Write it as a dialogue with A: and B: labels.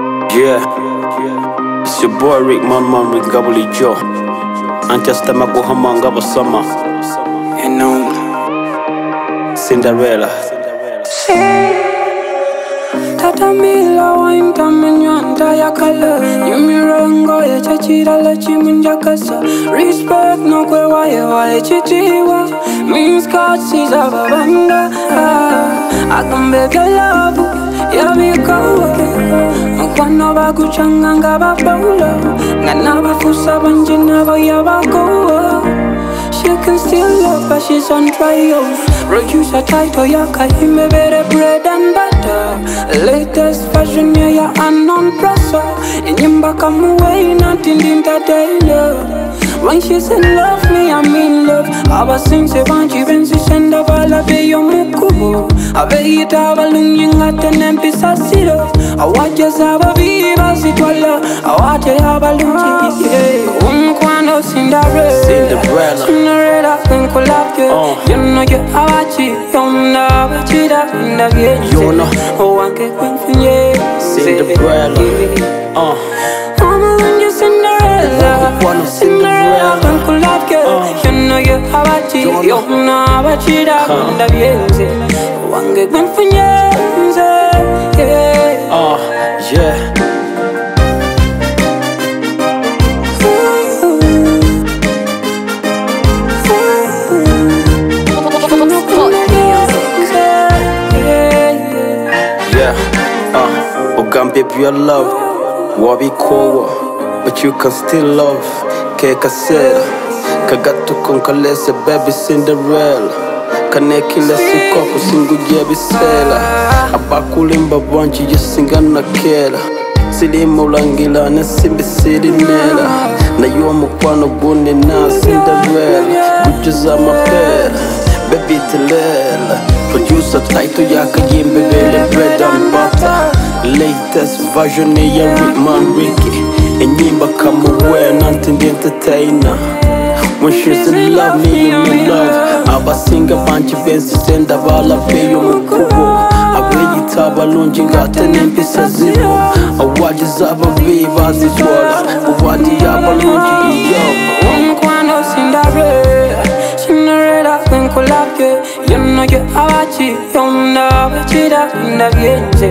A: Yeah, it's your boy RickMan with Gabuli Joe. Anchastama kuhamanga basama. You know, Cinderella.
B: tatamila waintamenya yakala nyumirongo yechachirala chimunjakasa respect nokwewayewa echitiwa minskasiza babanda akambebelavu yabikawa kwano bakuchanganga bapaula ngana bafusa banje nabo yabakowa She can still love, but she's on trial. Reduce her title, ya kahime better bread and butter. Latest fashion, yeah, ya An-Known Prosper. Inyimba come away, nothing entertainer. When she said love me, I mean love. Aba since banchi bensi senda bala be yo mukubo. Abe ita balungi ngate nempi sasiro. Awaje saba viva sitwala. Awaje abalungi yeah. Umkwano Cinderella.
A: Cinderella.
B: Cinderella.
A: Oh.
B: You know you awachi. Yomna bachida inda vyenze.
A: You know.
B: Owanke kwenfinye.
A: Cinderella. Uh,
B: Mama, when you Cinderella, Cinderella,
A: Cinderella.
B: kwenkulapye.
A: Uh.
B: You know you awachi.
A: You know.
B: Yomna bachida inda vyenze. Owanke kwenfinye. Yeah.
A: uh, yeah. Yeah, uh, Ogambia your love, wabikowa, but you can still love. Keka said, kagato konkalese baby Cinderella. Kanekile sikoko singujia bisela abakulimba bwanji yesingana kela silima ulangila nesimbi silinela. Nayo mukwano guni na Cinderella gujuza mapera baby telela. Producer title yakayimbe bele bread and butter. Latest version ya Rickman Ricky. Enyimba kama we nanti entertainer When she's in love, me in love. abasinga banji bensi senda bala peyo mukubo abeyita balungi ngate n'empisa zibo awagiza ababi bazitwala ubadi y'abalungi yo
B: Umkwano Cinderella, Cinderella kwenkulapye You know you awachi, yomna bachida inda vyenze